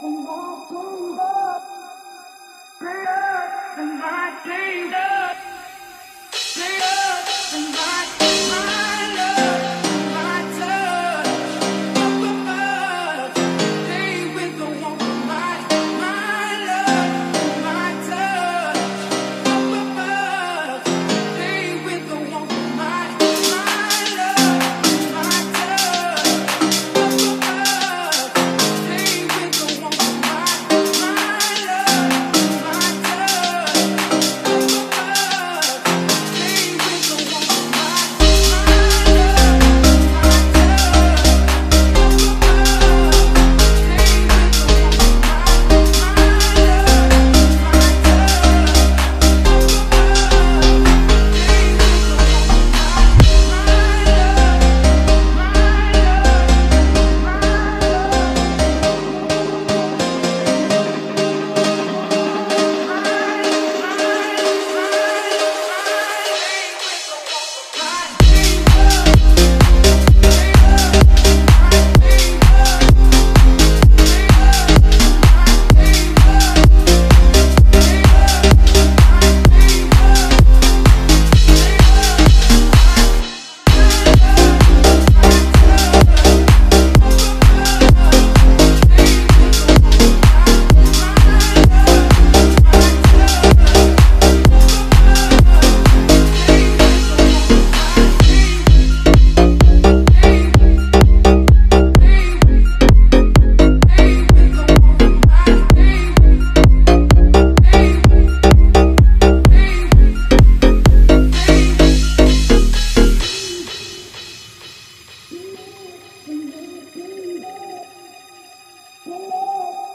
kingdom, kingdom, kingdom, kingdom.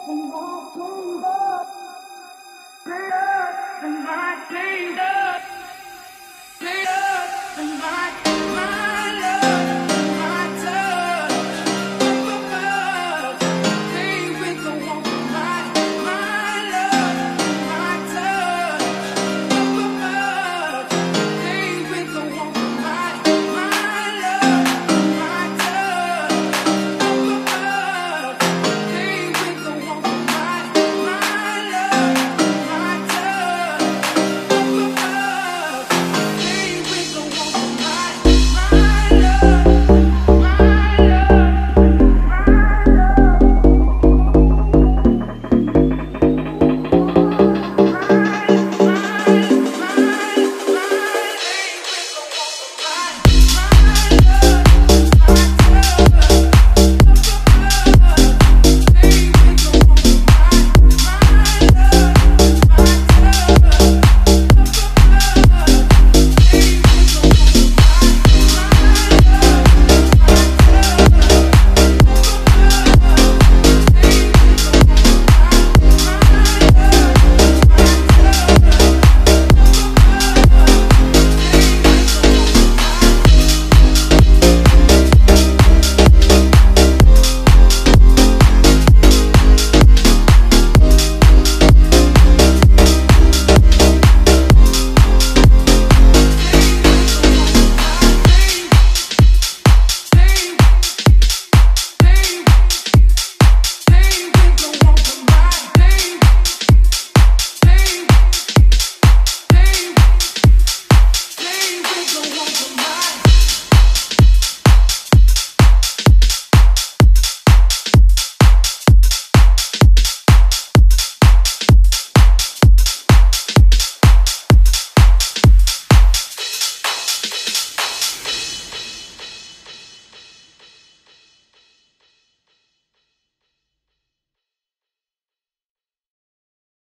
Kingdom, kingdom, kingdom, kingdom.